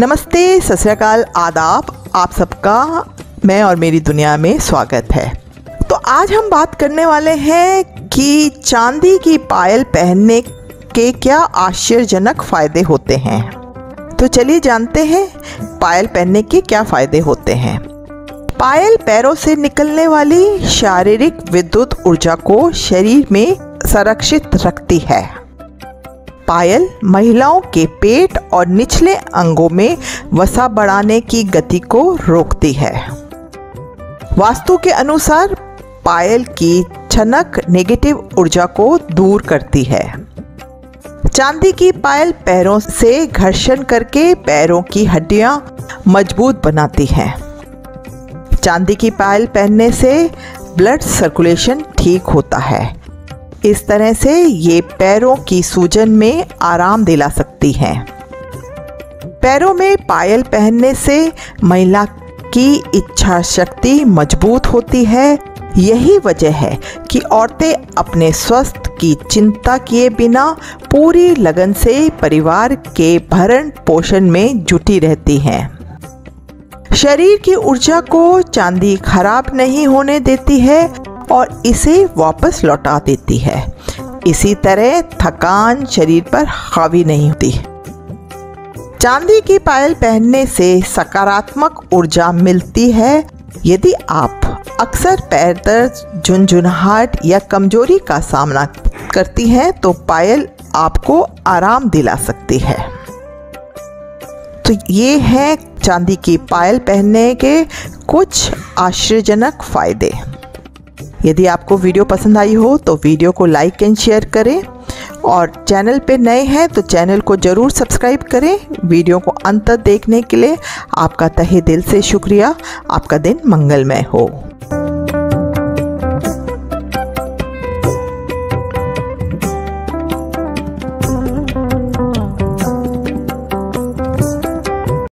नमस्ते सत श्रीकाल आदाब। आप सबका, मैं और मेरी दुनिया में स्वागत है। तो आज हम बात करने वाले हैं कि चांदी की पायल पहनने के क्या आश्चर्यजनक फ़ायदे होते हैं। तो चलिए जानते हैं, पायल पहनने के क्या फ़ायदे होते हैं। पायल पैरों से निकलने वाली शारीरिक विद्युत ऊर्जा को शरीर में संरक्षित रखती है। पायल महिलाओं के पेट और निचले अंगों में वसा बढ़ाने की गति को रोकती है। वास्तु के अनुसार पायल की छनक नेगेटिव ऊर्जा को दूर करती है। चांदी की पायल पैरों से घर्षण करके पैरों की हड्डियाँ मज़बूत बनाती हैं। चांदी की पायल पहनने से ब्लड सर्कुलेशन ठीक होता है। इस तरह से ये पैरों की सूजन में आराम दिला सकती हैं? पैरों में पायल पहनने से महिला की इच्छा शक्ति मज़बूत होती है। यही वजह है कि औरतें अपने स्वास्थ्य की चिंता किए बिना पूरी लगन से परिवार के भरण पोषण में जुटी रहती हैं। शरीर की ऊर्जा को चांदी खराब नहीं होने देती है और इसे वापस लौटा देती है। इसी तरह थकान शरीर पर हावी नहीं होती। चांदी की पायल पहनने से सकारात्मक ऊर्जा मिलती है। यदि आप अक्सर पैर दर्द झुंझुनाहट या कमज़ोरी का सामना करती हैं तो पायल आपको आराम दिला सकती है। तो ये है चांदी की पायल पहनने के कुछ आश्चर्यजनक फ़ायदे। यदि आपको वीडियो पसंद आई हो तो वीडियो को लाइक एंड शेयर करें और चैनल पर नए हैं तो चैनल को ज़रूर सब्सक्राइब करें वीडियो को अंत तक देखने के लिए आपका तहे दिल से शुक्रिया। आपका दिन मंगलमय हो।